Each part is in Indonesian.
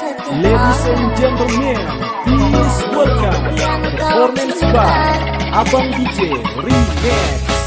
Ladies and gentlemen, please welcome performance by Abang DJ Remix.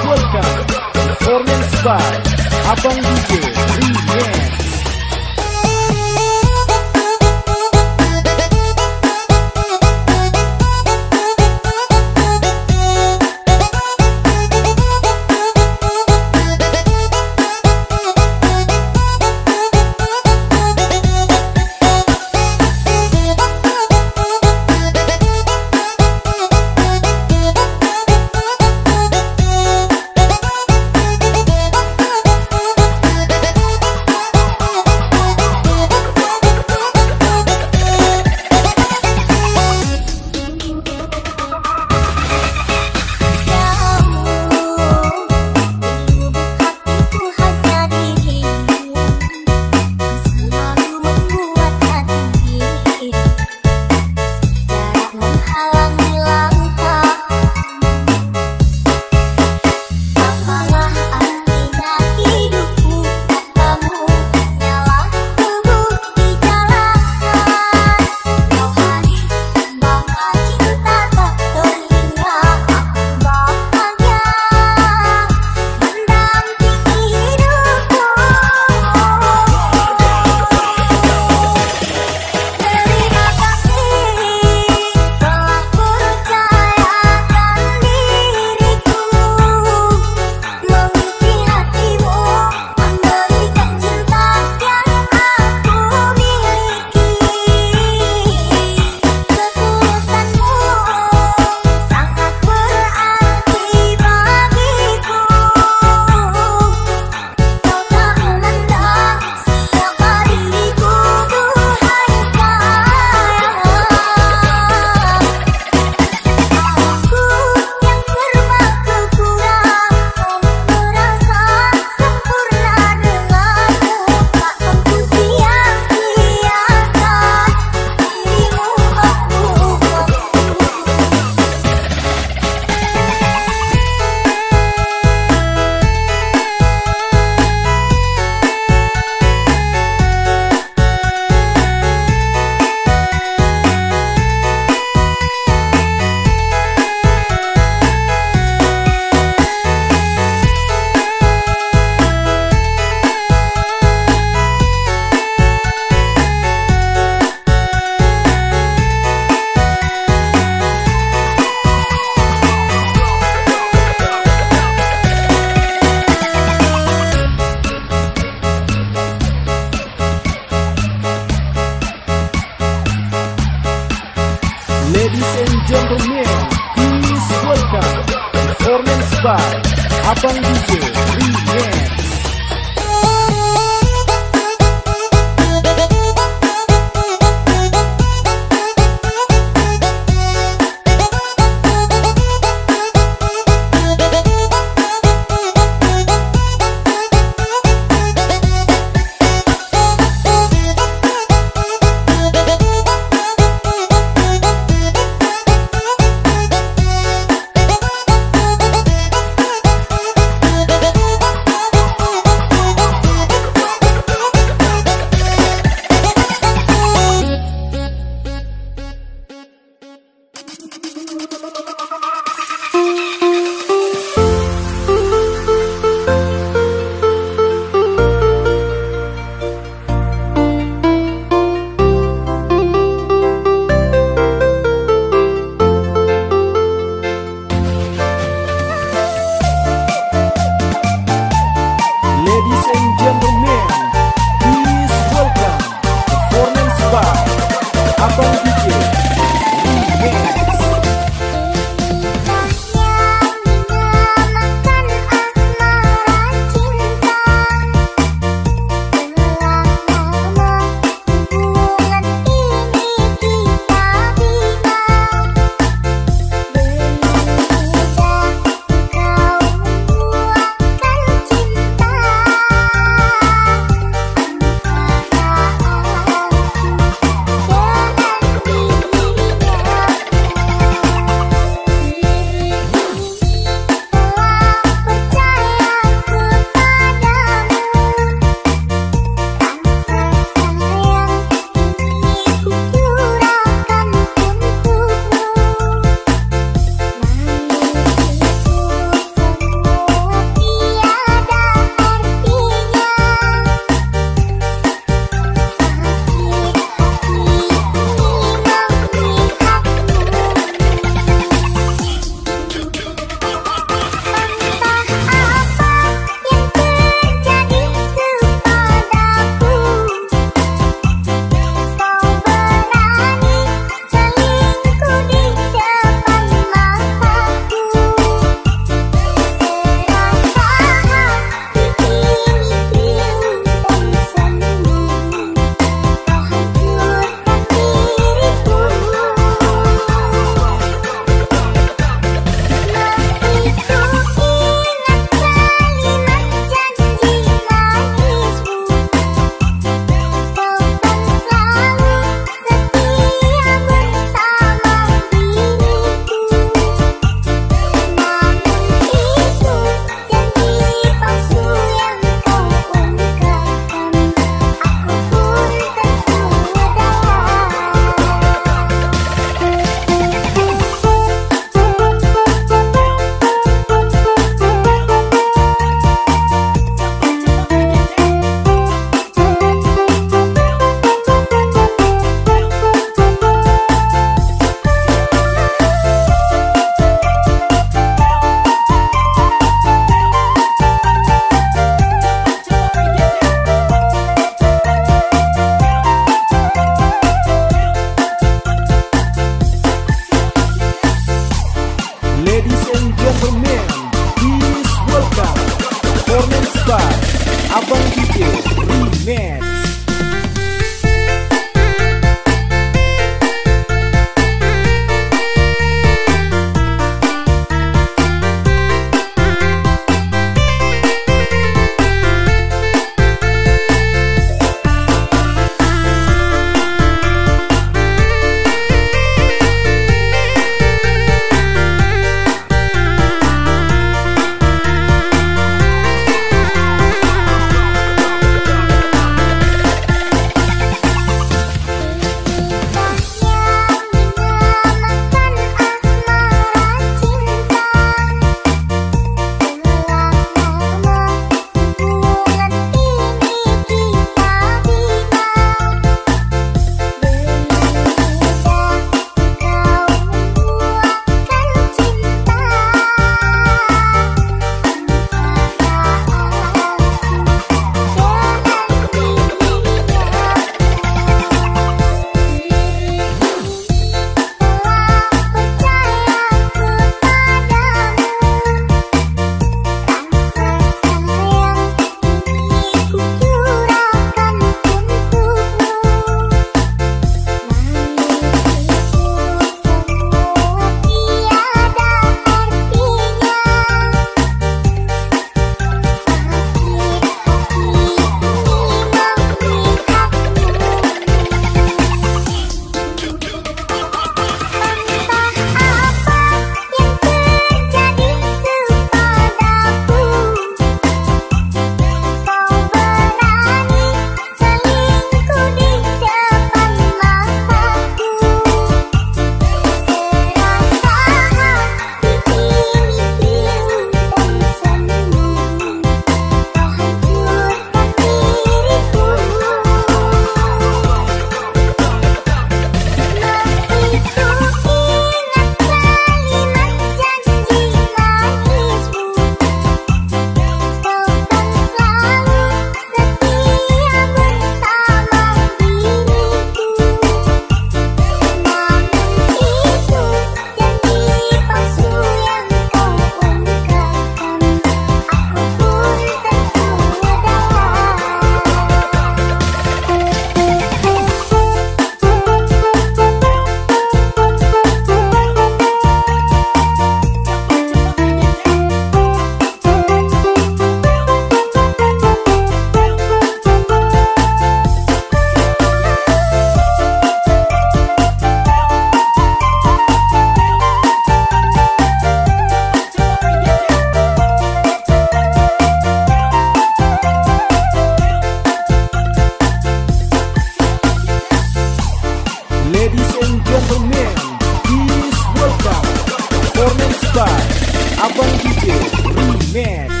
man.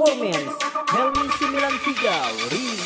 Performance Helmi 93 Remix